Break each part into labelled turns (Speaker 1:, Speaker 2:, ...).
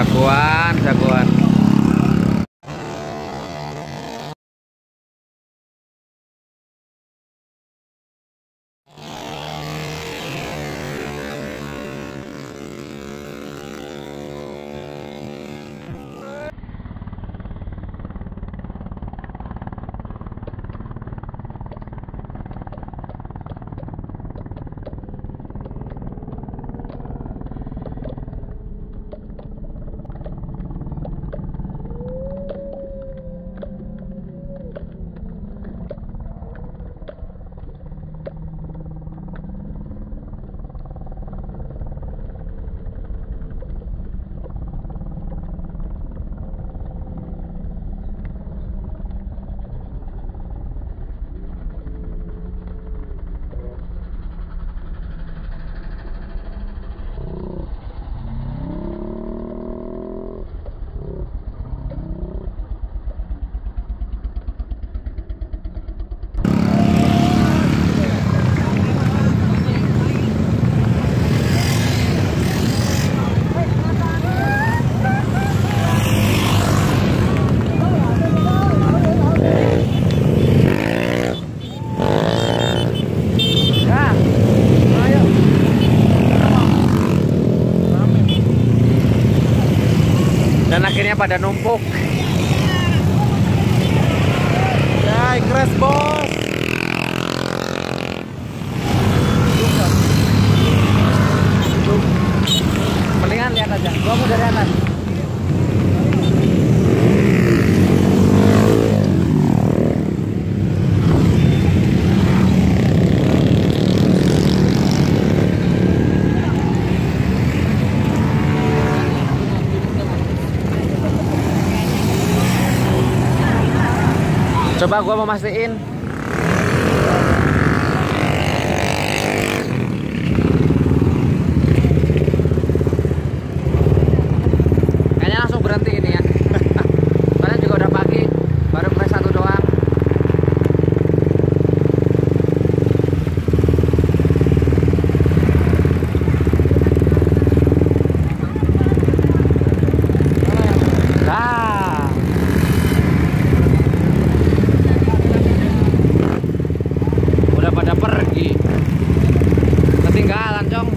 Speaker 1: jagoan jagoan dan akhirnya pada numpuk. Ya crash bos Coba gua mau mastiin. Ketinggalan cong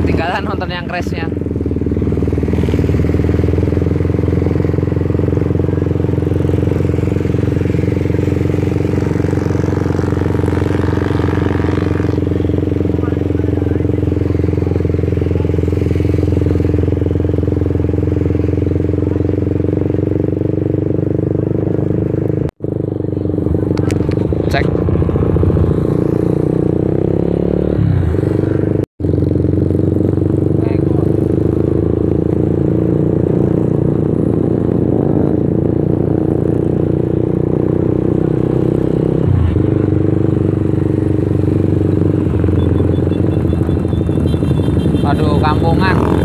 Speaker 1: ketinggalan nonton yang crashnya ở chỗ Campo Ngang.